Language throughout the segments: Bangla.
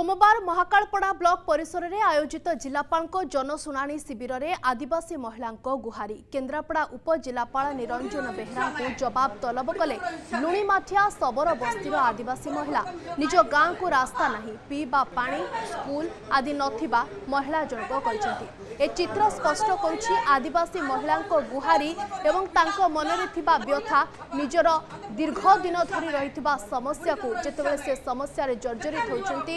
ସୋମବାର ମହାକାଳପଡ଼ା ବ୍ଲକ ପରିସରରେ ଆୟୋଜିତ ଜିଲ୍ଲାପାଳଙ୍କ ଜନଶୁଣାଣି ଶିବିରରେ ଆଦିବାସୀ ମହିଳାଙ୍କ ଗୁହାରୀ କେନ୍ଦ୍ରାପଡ଼ା ଉପଜିଲ୍ଲାପାଳ ନିରଞ୍ଜନ ବେହେରାଙ୍କୁ ଜବାବ ତଲବ କଲେ ଲୁଣିମାଠିଆ ସବର ବସ୍ତିର ଆଦିବାସୀ ମହିଳା ନିଜ ଗାଁକୁ ରାସ୍ତା ନାହିଁ ପିଇବା ପାଣି ସ୍କୁଲ ଆଦି ନଥିବା ମହିଳା ଜଣକ କହିଛନ୍ତି ଏ ଚିତ୍ର ସ୍ପଷ୍ଟ କରୁଛି ଆଦିବାସୀ ମହିଳାଙ୍କ ଗୁହାରୀ ଏବଂ ତାଙ୍କ ମନରେ ଥିବା ବ୍ୟଥା ନିଜର ଦୀର୍ଘ ଦିନ ଧରି ରହିଥିବା ସମସ୍ୟାକୁ ଯେତେବେଳେ ସେ ସମସ୍ୟାରେ ଜର୍ଜରିତ ହୋଇଛନ୍ତି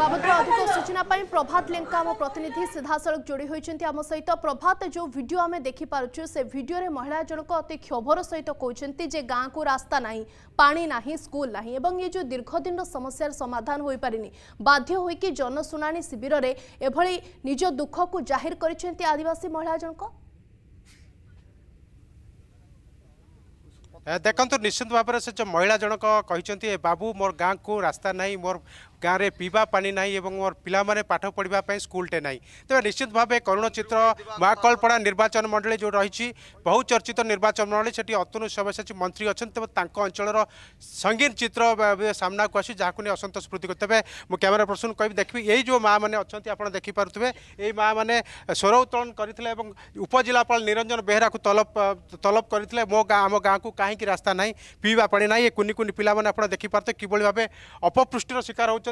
বাবদ অধিক সূচনা প্রভাত লেঙ্কা আম প্রতিনিধি সিধাসলখ যোড়ি হয়েছেন আম সহিত প্রভাত যে ভিডিও আমি দেখিপারছু সে ভিডিওরে মহিলা জনক অতি ক্ষোভর সহিত কৌন যে গাঁকু রাস্তা না পা না স্কুল না এবং এ যে দীর্ঘদিন সমস্যার সমাধান হয়ে পারি বাধ্য হয়ে জনশুনানি শিবিরের এভাবে নিজ দুঃখক জাহির করেছেন আদিবাসী মহিলা জনক ଦେଖନ୍ତୁ ନିଶ୍ଚିନ୍ତ ଭାବରେ ସେ ଯେଉଁ ମହିଳା ଜଣକ କହିଛନ୍ତି ଏ ବାବୁ ମୋର ଗାଁକୁ ରାସ୍ତା ନାହିଁ ମୋର ଗାଁରେ ପିଇବା ପାଣି ନାହିଁ ଏବଂ ମୋର ପିଲାମାନେ ପାଠ ପଢ଼ିବା ପାଇଁ ସ୍କୁଲଟେ ନାହିଁ ତେବେ ନିଶ୍ଚିତ ଭାବେ କରୁଣ ଚିତ୍ର ମାକଳପଡ଼ା ନିର୍ବାଚନ ମଣ୍ଡଳୀ ଯେଉଁ ରହିଛି ବହୁ ଚର୍ଚ୍ଚିତ ନିର୍ବାଚନ ମଣ୍ଡଳୀ ସେଠି ଅତନୁ ସବ୍ୟସାଚୀ ମନ୍ତ୍ରୀ ଅଛନ୍ତି ତେବେ ତାଙ୍କ ଅଞ୍ଚଳର ସଙ୍ଗୀନ ଚିତ୍ର ସାମ୍ନାକୁ ଆସୁଛି ଯାହାକୁ ନେଇ ଅସନ୍ତୋଷ ବୃଦ୍ଧି କରିଛି ତେବେ ମୁଁ କ୍ୟାମେରା ପର୍ସନ୍ କହିବି ଦେଖିବି ଏଇ ଯେଉଁ ମାଆମାନେ ଅଛନ୍ତି ଆପଣ ଦେଖିପାରୁଥିବେ ଏଇ ମାଆମାନେ ସ୍ୱର ଉତ୍ତୋଳନ କରିଥିଲେ ଏବଂ ଉପଜିଲ୍ଲାପାଳ ନିରଞ୍ଜନ ବେହେରାକୁ ତଲବ ତଲବ କରିଥିଲେ ମୋ ଗାଁ ଆମ ଗାଁକୁ କାହିଁକି ରାସ୍ତା ନାହିଁ ପିଇବା ପାଣି ନାହିଁ ଏ କୁନି କୁନି ପିଲାମାନେ ଆପଣ ଦେଖିପାରୁଥିବେ କିଭଳି ଭାବେ ଅପପୃଷ୍ଟିର ଶିକାର ହେଉଛନ୍ତି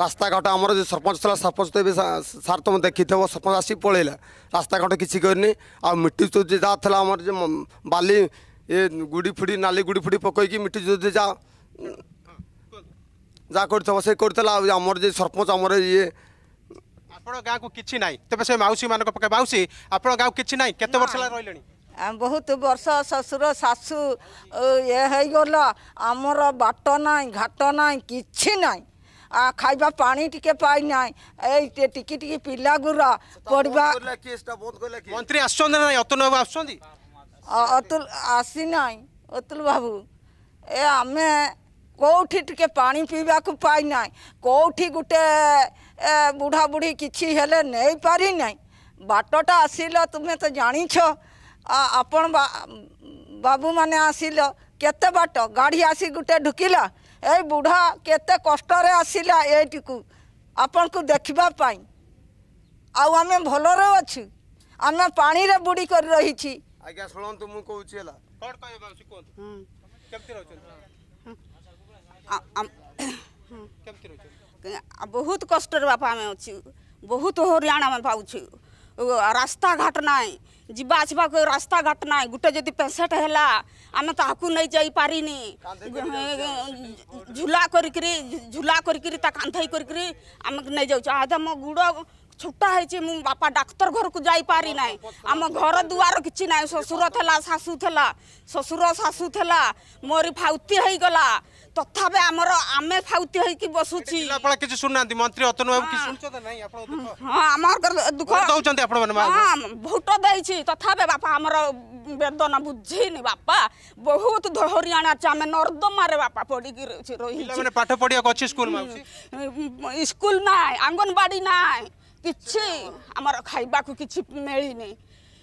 রাস্তাঘাট আমার যে সরপঞ্চ ছিল সরপঞ্চ তো এবার স্যার তুমি দেখিথব সরপঞ্চ আসি পড়াইলা রাস্তাঘাট কিছু করিনি আিটি যে যা লা আমার যে বালি এ গুড়ি ফুড়ি নালি গুড়ি ফুড়ি পকাইকি মিটি যদি যা যা করথব সে করলা আমার যে সরপঞ্চ আমার ইয়ে ଆପଣ ଗାଁକୁ କିଛି ନାହିଁ ତେବେ ସେ ମାଉସୀମାନଙ୍କ ପାଖେ ମାଉସୀ ଆପଣ ଗାଁକୁ କିଛି ନାହିଁ କେତେ ବର୍ଷ ହେଲା ରହିଲେଣି ବହୁତ শ্বশুর শাশু ଶାଶୁ হয়ে ହେଇଗଲା ଆମର ବାଟ ନାହିଁ ଘାଟ ନାହିଁ କିଛି ନାହିଁ ଖାଇବା ପାଣି ଟିକେ ପାଇନାହିଁ ଏଇ ଟିକି ଟିକି ପିଲାଗୁରା ପଡ଼ିବା ମନ୍ତ୍ରୀ ଆସୁଛନ୍ତି ନା ଅତୁଲ ବାବୁ ଆସୁଛନ୍ତି ଅତୁଲ ଆସିନାହିଁ ଅତୁଲ ବାବୁ ଏ ଆମେ କେଉଁଠି ଟିକେ ପାଣି ପିଇବାକୁ ପାଇନାହିଁ କେଉଁଠି ଗୋଟେ ବୁଢ଼ା ବୁଢ଼ୀ କିଛି ହେଲେ ନେଇପାରିନାହିଁ ବାଟଟା ଆସିଲ ତୁମେ ତ ଜାଣିଛ ଆପଣ ବାବୁମାନେ ଆସିଲ କେତେ ବାଟ ଗାଡ଼ି ଆସି ଗୋଟେ ଢୁକିଲା এই ବୁଢ଼ା କେତେ କଷ୍ଟରେ ଆସିଲା ଏଇଠିକୁ ଆପଣଙ୍କୁ ଦେଖିବା ପାଇଁ ଆଉ ଆମେ ଭଲରେ ଅଛୁ ଆମେ ପାଣିରେ ବୁଡ଼ି କରି ରହିଛି ଆଜ୍ଞା ଶୁଣନ୍ତୁ ମୁଁ କହୁଛି ହେଲା କ'ଣ କହିବେ କୁହନ୍ତୁ କେମିତି ରହୁଛନ୍ତି ବହୁତ କଷ୍ଟରେ ବାପା ଆମେ ଅଛୁ ବହୁତ ହରିଆଣ ଆମେ ପାଉଛୁ রাস্তাঘাট নাই যা আসবা রাস্তাঘাট নাই গোটে যদি পেসেন্ট হেলা আমি তাহলে নেই যাই পারিনি ঝুলা করি ঝুলা করি তা কাঁধাই করি আমি নেই যাচ্ছি আধা মো গুড় ছুটা হয়েছে মু বাপা ডাক্তার ঘরকু যাই পারি নাই আম ঘর দুয়ার কিছু নাই শ্বশুর লা শাশু লা শ্বশুর শাশু লা মোর ফাউতি হয়ে গলা তথাপি আমার আমি ফাউতি হইকি বসুছি আপনারা কিছু শুননাহান্তি মন্ত্রী অতন বাবু কি শুনছতে নাই আপনারা দুঃখ হ্যাঁ ভোট দেইছি তথাপি বাপা আমার বেদনা বুঝিনি বাপা বহুত ধরি আছে আমি নর্দমারে বাপা পড়িকি রয়েছি রহিছি মানে পাঠ পড়িয়া কছি স্কুল মাউছি স্কুল নাই আঙ্গনবাড়ি নাই কিছু আমার খাইবাকু কিছু মেলিনি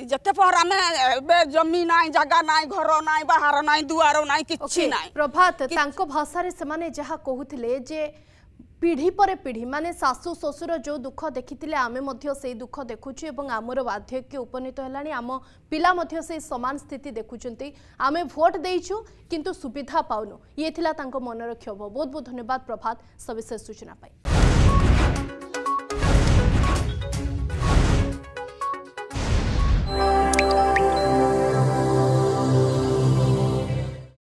जत्ते जमी नाय जागा नाय घर नाय बाहर नाय दुआरो नाय किछि प्रभात भाषा से पीढ़ी पर पीढ़ी माने शाशु शशुर जो दुख देखी आम से दुख देखु आमर बार्धक्य उपनीत है आम पिला से समान स्थिति देखुं आम भोट देचु किंतु सुविधा पाऊन ये मनर क्षोभ बहुत बहुत धन्यवाद प्रभात सविशेष सूचना पाई